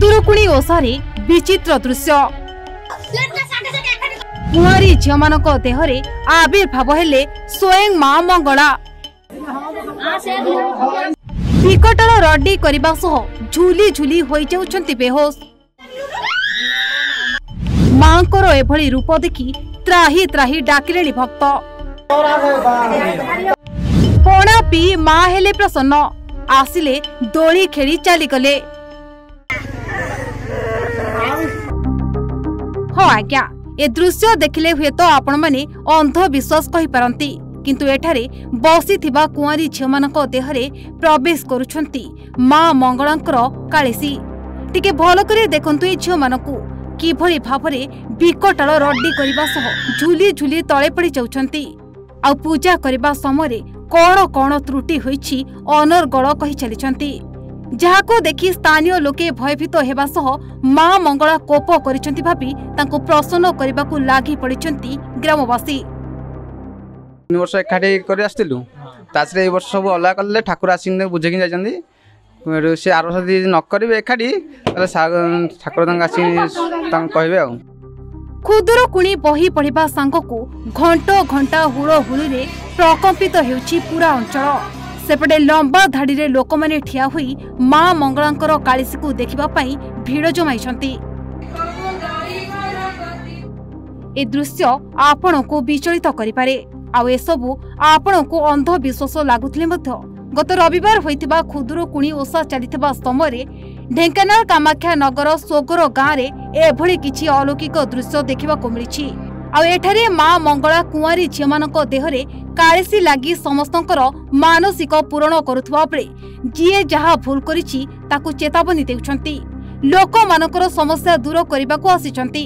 ଖୁଦୁରୁକୁଣି ଓଷାରେ ବିଚିତ୍ର ଦୃଶ୍ୟ। କୁଆଁରୀ ଝିଅମାନଙ୍କ ଦେହରେ ଆବିର୍ଭାବ ହେଲେ ସ୍ୱୟଂ ମା ମଙ୍ଗଳା। ବିକଟଳ ରଡି କରିବା ସହ ଝୁଲି ଝୁଲି ହୋଇଯାଉଛନ୍ତି ବେହୋସ। ମାଙ୍କର ଏଭଳି ରୂପ ଦେଖି ତ୍ରାହି ତ୍ରାହି ଡାକିଲେଣି ଭକ୍ତ। ପଣା ପିଇ ମା ହେଲେ ପ୍ରସନ୍ନ ଆସିଲେ ଦୋଳି ଖେଳି ଚାଲିଗଲେ। ଆଜ୍ଞା। ଏ ଦୃଶ୍ୟ ଦେଖିଲେ ହୁଏତ ଆପଣମାନେ ଅନ୍ଧବିଶ୍ୱାସ କହିପାରନ୍ତି କିନ୍ତୁ ଏଠାରେ ବସିଥିବା କୁଆଁରୀ ଝିଅମାନଙ୍କ ଦେହରେ ପ୍ରବେଶ କରୁଛନ୍ତି ମା ମଙ୍ଗଳାଙ୍କର କାଳିସୀ ଟିକେ ଭଲ କରି ଦେଖନ୍ତୁ ଏ ଝିଅମାନଙ୍କୁ। କିଭଳି ଭାବରେ ବିକଟାଳ ରଡି କରିବା ସହ ଝୁଲି ଝୁଲି ତଳେ ପଡ଼ି ଯାଉଛନ୍ତି। ଆଉ ପୂଜା କରିବା ସମୟରେ କଣ କଣ ତ୍ରୁଟି ହୋଇଛି ଅନର୍ଗଳ କହି ଚାଲିଛନ୍ତି ଯାହାକୁ ଦେଖି ସ୍ଥାନୀୟ ଲୋକେ ଭୟଭୀତ ହେବା ସହ ମା ମଙ୍ଗଳା କୋପ କରିଛନ୍ତି ଭାବି ତାଙ୍କୁ ପ୍ରସନ୍ନ କରିବାକୁ ଲାଗି ପଡ଼ିଛନ୍ତି ଗ୍ରାମବାସୀ। ତିନି ବର୍ଷ ଏକାଠି କରି ଆସିଥିଲୁ। ତାପରେ ଏଇ ବର୍ଷ ସବୁ ଅଲଗା କଲେ ଠାକୁର ଆସିକି ବୁଝେଇକି ଯାଇଛନ୍ତି। ସେ ଆର ବର୍ଷ ଯଦି ନ କରିବେ ଏକାଠି ତାହେଲେ ଠାକୁର ତାଙ୍କୁ ଆସିକି ତାଙ୍କୁ କହିବେ ଆଉ। ଖୁଦୁରୁକୁଣି ବହି ପଢିବା ସାଙ୍ଗକୁ ଘଣ୍ଟ ଘଣ୍ଟା ହୁଳ ହୁଳିରେ ପ୍ରକମ୍ପିତ ହେଉଛି ପୁରା ଅଞ୍ଚଳ। ସେପଟେ ଲମ୍ବା ଧାଡିରେ ଲୋକମାନେ ଠିଆ ହୋଇ ମା ମଙ୍ଗଳାଙ୍କର କାଳିସୀକୁ ଦେଖିବା ପାଇଁ ଭିଡ଼ ଜମାଇଛନ୍ତି। ଏ ଦୃଶ୍ୟ ଆପଣଙ୍କୁ ବିଚଳିତ କରିପାରେ। ଆଉ ଏସବୁ ଆପଣଙ୍କୁ ଅନ୍ଧବିଶ୍ୱାସ ଲାଗୁଥିଲେ ମଧ୍ୟ ଗତ ରବିବାର ହୋଇଥିବା ଖୁଦୁରୁକୁଣି ଓଷା ଚାଲିଥିବା ସମୟରେ ଢେଙ୍କାନାଳ କାମାକ୍ଷା ନଗର ସୋଗର ଗାଁରେ ଏଭଳି କିଛି ଅଲୌକିକ ଦୃଶ୍ୟ ଦେଖିବାକୁ ମିଳିଛି। ଆଉ ଏଠାରେ ମା ମଙ୍ଗଳା କୁଆଁରୀ ଝିଅମାନଙ୍କ ଦେହରେ କାଳିସୀ ଲାଗି ସମସ୍ତଙ୍କର ମାନସିକ ପୂରଣ କରୁଥିବା ବେଳେ ଯିଏ ଯାହା ଭୁଲ କରିଛି ତାକୁ ଚେତାବନୀ ଦେଉଛନ୍ତି। ଲୋକମାନଙ୍କର ସମସ୍ୟା ଦୂର କରିବାକୁ ଆସିଛନ୍ତି।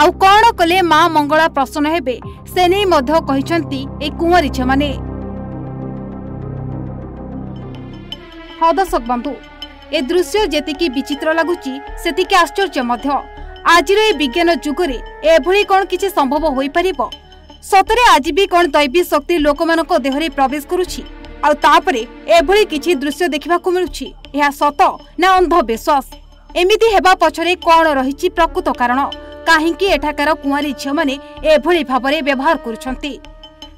ଆଉ କଣ କଲେ ମା ମଙ୍ଗଳା ପ୍ରସନ୍ନ ହେବେ ସେ ନେଇ ମଧ୍ୟ କହିଛନ୍ତି ଏହି କୁଆଁରୀ ଝିଅମାନେ। ଦର୍ଶକ ବନ୍ଧୁ ଏ ଦୃଶ୍ୟ ଯେତିକି ବିଚିତ୍ର ଲାଗୁଛି ସେତିକି ଆଶ୍ଚର୍ଯ୍ୟ ମଧ୍ୟ। ଆଜିର ଏ ବିଜ୍ଞାନ ଯୁଗରେ ଏଭଳି କଣ କିଛି ସମ୍ଭବ ହୋଇପାରିବ? ସତରେ ଆଜି ବି କଣ ଦୈବୀ ଶକ୍ତି ଲୋକମାନଙ୍କ ଦେହରେ ପ୍ରବେଶ କରୁଛି? ଆଉ ତାପରେ ଏଭଳି କିଛି ଦୃଶ୍ୟ ଦେଖିବାକୁ ମିଳୁଛି? ଏହା ସତ ନା ଅନ୍ଧବିଶ୍ୱାସ? ଏମିତି ହେବା ପଛରେ କଣ ରହିଛି ପ୍ରକୃତ କାରଣ? କାହିଁକି ଏଠାକାର କୁଆଁରୀ ଝିଅମାନେ ଏଭଳି ଭାବରେ ବ୍ୟବହାର କରୁଛନ୍ତି?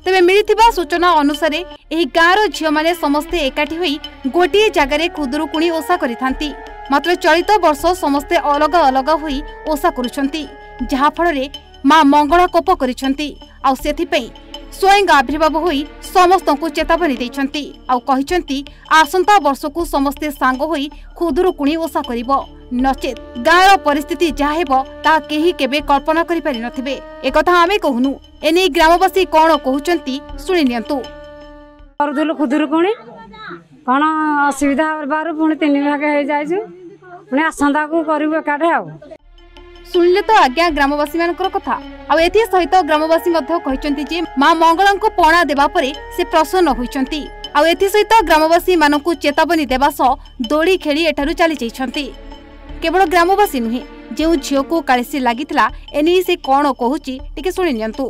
ତେବେ ମିଳିଥିବା ସୂଚନା ଅନୁସାରେ ଏହି ଗାଁର ଝିଅମାନେ ସମସ୍ତେ ଏକାଠି ହୋଇ ଗୋଟିଏ ଜାଗାରେ ଖୁଦୁରୁକୁଣି ଓଷା କରିଥାନ୍ତି। ମାତ୍ର ଚଳିତ ବର୍ଷ ସମସ୍ତେ ଅଲଗା ଅଲଗା ହୋଇ ଓଷା କରୁଛନ୍ତି ଯାହାଫଳରେ ମା ମଙ୍ଗଳା କୋପ କରିଛନ୍ତି ଆଉ ସେଥିପାଇଁ ସ୍ୱୟଂ ଆବିର୍ଭାବ ହୋଇ ସମସ୍ତଙ୍କୁ ଚେତାବନୀ ଦେଇଛନ୍ତି ଆଉ କହିଛନ୍ତି ଆସନ୍ତା ବର୍ଷକୁ ସମସ୍ତେ ସାଙ୍ଗ ହୋଇ ଖୁଦୁରୁକୁଣି ଓଷା କରିବ ନଚେତ୍ ଗାଁର ପରିସ୍ଥିତି ଯାହା ହେବ ତାହା କେହି କେବେ କଳ୍ପନା କରିପାରିନଥିବେ ଏକଥା ଆମେ କହୁନୁ ଏନେଇ ଗ୍ରାମବାସୀ କଣ କହୁଛନ୍ତି ଶୁଣି ନିଅନ୍ତୁ କରୁଥିଲୁ ଖୁଦୁରୁକୁଣି କ'ଣ ଅସୁବିଧା ହେବାରୁ ପୁଣି ତିନି ଭାଗ ହେଇଯାଇଛୁ। ପୁଣି ଆସନ୍ତାକୁ କରିବୁ ଏକାଠି ଆଉ। ଶୁଣିଲେ ତ ଆଜ୍ଞା ଗ୍ରାମବାସୀ ମାନଙ୍କର କଥା। ଆଉ ଏଥି ସହିତ ଗ୍ରାମବାସୀ ମଧ୍ୟ କହିଛନ୍ତି ଯେ ମା ମଙ୍ଗଳାଙ୍କୁ ପଣା ଦେବା ପରେ ସେ ପ୍ରସନ୍ନ ହୋଇଛନ୍ତି। ଆଉ ଏଥି ସହିତ ଗ୍ରାମବାସୀ ମାନଙ୍କୁ ଚେତାବନୀ ଦେବା ସହ ଦୋଳି ଖେଳି ଏଠାରୁ ଚାଲି ଯାଇଛନ୍ତି। କେବଳ ଗ୍ରାମବାସୀ ନୁହେଁ ଯେଉଁ ଝିଅକୁ କାଳିସୀ ଲାଗିଥିଲା ଏନେଇ ସେ କଣ କହୁଛି ଟିକେ ଶୁଣି ନିଅନ୍ତୁ।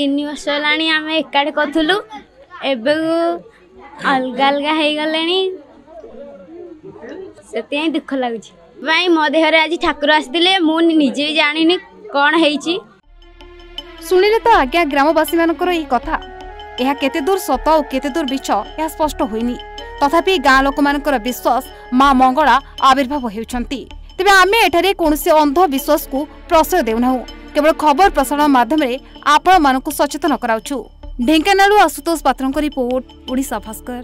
ତିନି ବର୍ଷ ହେଲାଣି ଆମେ ଏକାଠି କରୁଥିଲୁ। ଏବେକୁ ଅଲଗା ଅଲଗା ହେଇଗଲେଣି ସେଥିପାଇଁ ଦୁଃଖ ଲାଗୁଛି ପାଇଁ ମୋ ଦେହରେ ଆଜି ଠାକୁର ଆସିଥିଲେ ମୁଁ ନିଜେ ବି ଜାଣିନି କ'ଣ ହେଇଛି ଶୁଣିଲେ ତ ଆଜ୍ଞା ଗ୍ରାମବାସୀ ମାନଙ୍କର ଏହି କଥା ଏହା କେତେ ଦୂର ସତ ଆଉ କେତେ ଦୂର ବିଛ ଏହା ସ୍ପଷ୍ଟ ହୋଇନି ତଥାପି ଗାଁ ଲୋକମାନଙ୍କର ବିଶ୍ୱାସ ମା ମଙ୍ଗଳା ଆବିର୍ଭାବ ହେଉଛନ୍ତି ତେବେ ଆମେ ଏଠାରେ କୌଣସି ଅନ୍ଧବିଶ୍ୱାସକୁ ପ୍ରଶ୍ରୟ ଦେଉନାହୁଁ କେବଳ ଖବର ପ୍ରସାରଣ ମାଧ୍ୟମରେ ଆପଣମାନଙ୍କୁ ସଚେତନ କରାଉଛୁ ढेकाना आशुतोष पात्र रिपोर्ट ओडा भास्कर.